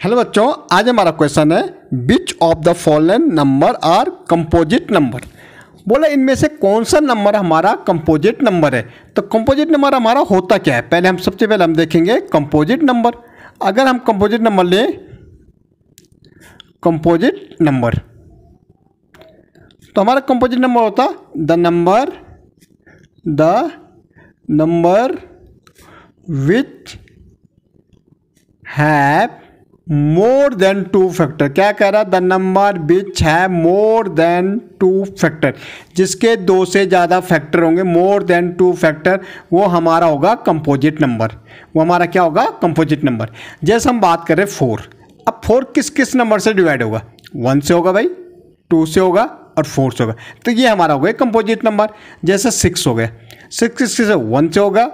Hello बच्चों, आज हमारा क्वेश्चन है which of the following number are composite number बोला, इनमें से कौन सा नंबर हमारा कंपोजिट नंबर है? तो कंपोजिट नंबर हमारा होता क्या है? पहले हम सबसे पहले हम देखेंगे कंपोजिट नंबर अगर हम कंपोजिट नंबर लें कंपोजिट नंबर तो हमारा कंपोजिट नंबर होता the number the number which have more than two factor क्या कह रहा? है द नंबर बिच है मोर देन टू फैक्टर जिसके दो से ज़्यादा फैक्टर होंगे मोर देन टू फैक्टर वो हमारा होगा कंपोजिट नंबर वो हमारा क्या होगा? कंपोजिट नंबर जैसे हम बात करें फोर अब फोर किस किस नंबर से डिवाइड होगा? वन से होगा भाई टू से होगा और फोर से होगा. तो ये हमारा हो गया कंपोजिट नंबर जैसे सिक्स हो गया. सिक्स किस से वन से होगा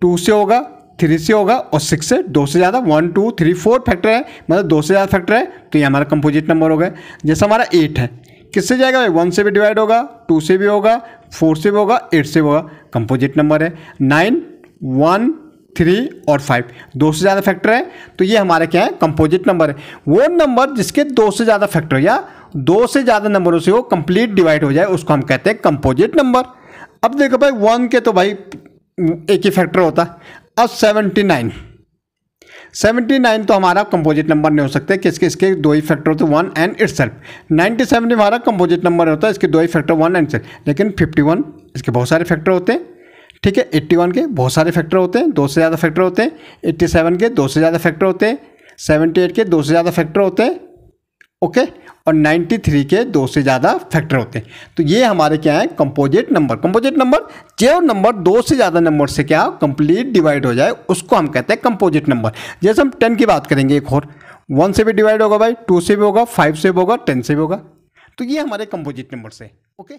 टू से होगा थ्री से होगा और सिक्स से दो से ज़्यादा one two three four factor है मतलब दो से ज़्यादा फैक्टर है तो ये हमारा कंपोजिट नंबर हो गया। जैसे हमारा एट है, किससे जाएगा भाई? वन से भी डिवाइड होगा टू से भी होगा फोर से भी होगा एट से भी होगा कंपोजिट नंबर है। नाइन वन थ्री और फाइव दो से ज़्यादा फैक्टर है तो ये हमारे क्या है? कंपोजिट नंबर है। वो नंबर जिसके दो से ज़्यादा फैक्टर या दो से ज़्यादा नंबरों से वो कंप्लीट डिवाइड हो जाए, उसको हम कहते हैं कंपोजिट नंबर अब देखो भाई वन के तो भाई, एक ही फैक्टर होता। अब सेवेंटी नाइन सेवेंटी नाइन तो हमारा कंपोजिट नंबर नहीं हो सकते, किसके, इसके दो ही फैक्टर होते one and itself ninety seven हमारा कंपोजिट नंबर होता है इसके दो ही फैक्टर वन एंड सेल्फ लेकिन फिफ्टी वन इसके बहुत सारे फैक्टर होते हैं ठीक है? एट्टी वन के बहुत सारे फैक्टर होते हैं दो से ज़्यादा फैक्टर होते हैं एट्टी सेवन के दो से ज़्यादा फैक्टर होते हैं सेवेंटी एट के दो से ज़्यादा फैक्टर होते हैं ओके? और 93 के दो से ज़्यादा फैक्टर होते हैं। तो ये हमारे क्या है? कंपोजिट नंबर कंपोजिट नंबर जो नंबर दो से ज़्यादा नंबर से क्या कंप्लीट डिवाइड हो जाए, उसको हम कहते हैं कंपोजिट नंबर जैसे हम टेन की बात करेंगे एक और। वन से भी डिवाइड होगा भाई टू से भी होगा फाइव से भी होगा टेन से भी होगा। तो ये हमारे कंपोजिट नंबर से, ओके?